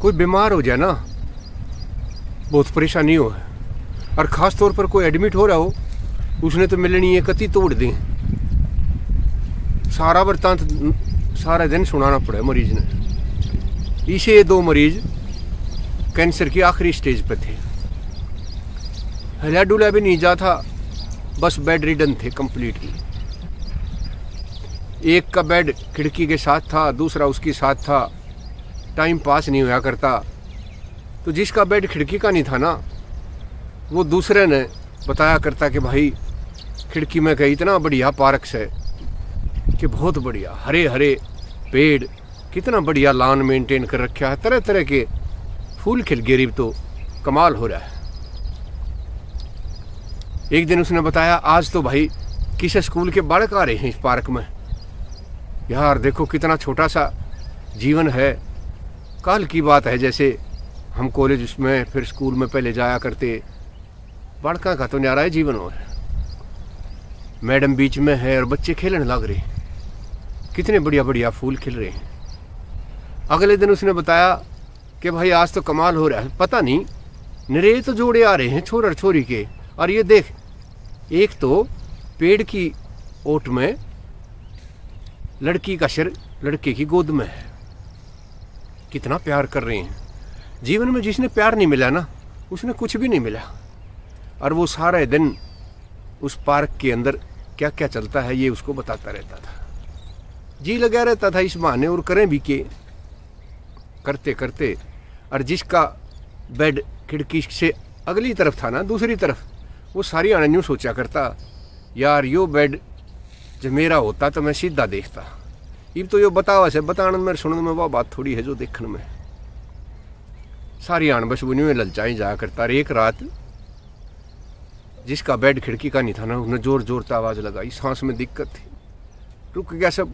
कोई बीमार हो जाए ना, बहुत परेशानी हो। और ख़ास तौर पर कोई एडमिट हो रहा हो, उसने तो मिलनी है कति तोड़ दें। सारा वृतांत सारा दिन सुनाना पड़ा मरीज़ ने। इसे दो मरीज़ कैंसर की आखिरी स्टेज पर थे। हिला डुला भी नहीं जा था, बस बेड रिडन थे कंप्लीटली एक का बेड खिड़की के साथ था, दूसरा उसके साथ था। टाइम पास नहीं हुआ करता। तो जिसका बेड खिड़की का नहीं था ना, वो दूसरे ने बताया करता कि भाई, खिड़की में कहीं इतना बढ़िया पार्क है कि बहुत बढ़िया हरे हरे पेड़, कितना बढ़िया लान मेंटेन कर रखा है तरह तरह के फूल खिल गरीब तो कमाल हो रहा है। एक दिन उसने बताया, आज तो भाई किस स्कूल के बालक आ रहे हैं इस पार्क में? यार देखो कितना छोटा सा जीवन है कल की बात है जैसे हम कॉलेज में, फिर स्कूल में पहले जाया करते। बड़का का तो न्यारा है जीवन और। मैडम बीच में है और बच्चे खेलने लग रहे कितने बढ़िया बढ़िया फूल खिल रहे हैं। अगले दिन उसने बताया कि भाई आज तो कमाल हो रहा है। पता नहीं, निरे तो जोड़े आ रहे हैं छोर और छोरी के। और ये देख, एक तो पेड़ की ओट में लड़की का सिर लड़के की गोद में है। कितना प्यार कर रहे हैं। जीवन में जिसने प्यार नहीं मिला ना, उसने कुछ भी नहीं मिला। और वो सारे दिन उस पार्क के अंदर क्या क्या चलता है, ये उसको बताता रहता था। जी लगा रहता था इस बहाने और करें भी के करते करते और जिसका बेड खिड़की से अगली तरफ़ था ना, दूसरी तरफ़, वो सारी आनंद सोचा करता, यार, यो बेड जब मेरा होता तो मैं सीधा देखता। इब तो यो बतावा से बताने में सुनने में वह बात थोड़ी है जो देखने में। सारी आन बस में ललचाई जाया करता एक रात जिसका बेड खिड़की का नहीं था ना उसने ज़ोर ज़ोर से आवाज़ लगाई, सांस में दिक्कत थी। रुक गया सब,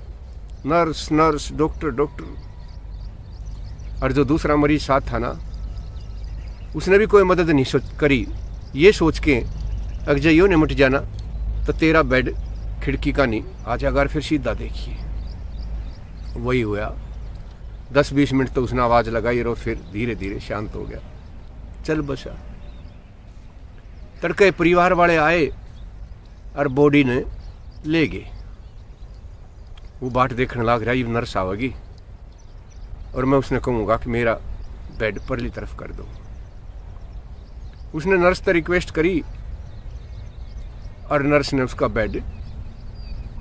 नर्स नर्स, डॉक्टर डॉक्टर। और जो दूसरा मरीज़ साथ था ना, उसने भी कोई मदद नहीं सोच करी। ये सोच के अगर यो निमट जाना तो तेरा बेड खिड़की का नहीं, आज अगर फिर सीधा देखिए। वही हुआ। दस बीस मिनट तो उसने आवाज़ लगाई और फिर धीरे धीरे शांत हो गया। चल बसा। तड़के परिवार वाले आए और बॉडी ने ले गए। वो बाट देखने लग रहा ये नर्स आवेगी और मैं उसने कहूँगा कि मेरा बेड परली तरफ़ कर दो। उसने नर्स से रिक्वेस्ट करी और नर्स ने उसका बेड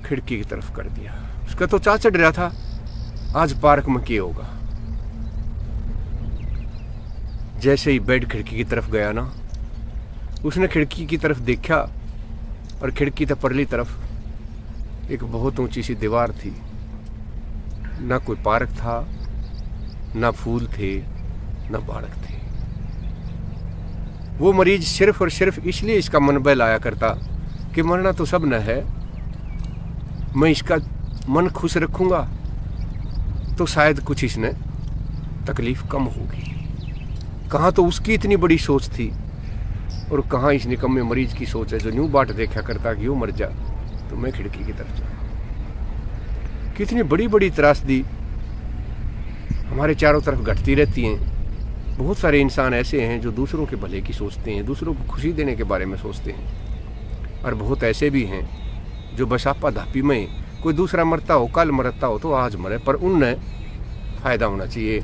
खिड़की की तरफ़ कर दिया। उसका तो चा चढ़ रहा था। आज पार्क में क्या होगा। जैसे ही बेड खिड़की की तरफ़ गया ना, उसने खिड़की की तरफ़ देखा और खिड़की तक परली तरफ़। एक बहुत ऊँची सी दीवार थी। ना कोई पार्क था, ना फूल थे, ना बालक थे। वो मरीज़ सिर्फ़ और सिर्फ़ इसलिए इसका मन बहलाया करता कि मरना तो सब न है। मैं इसका मन खुश रखूँगा। तो शायद कुछ इसने तकलीफ़ कम होगी। कहाँ तो उसकी इतनी बड़ी सोच थी और कहाँ इस निकम्मे मरीज़ की सोच है जो न्यू बाट देखा करता कि वो मर जा। तो मैं खिड़की की तरफ़ जा कितनी बड़ी बड़ी त्रासदी हमारे चारों तरफ़ घटती रहती हैं। बहुत सारे इंसान ऐसे हैं जो दूसरों के भले की सोचते हैं, दूसरों को खुशी देने के बारे में सोचते हैं। और बहुत ऐसे भी हैं जो बसापा धापी में कोई दूसरा मरता हो, कल मरता हो तो आज मरे, पर उनने फ़ायदा होना चाहिए,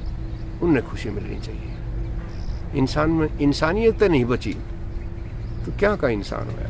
उनने खुशी मिलनी चाहिए। इंसान में इंसानियत नहीं बची तो क्या का इंसान होया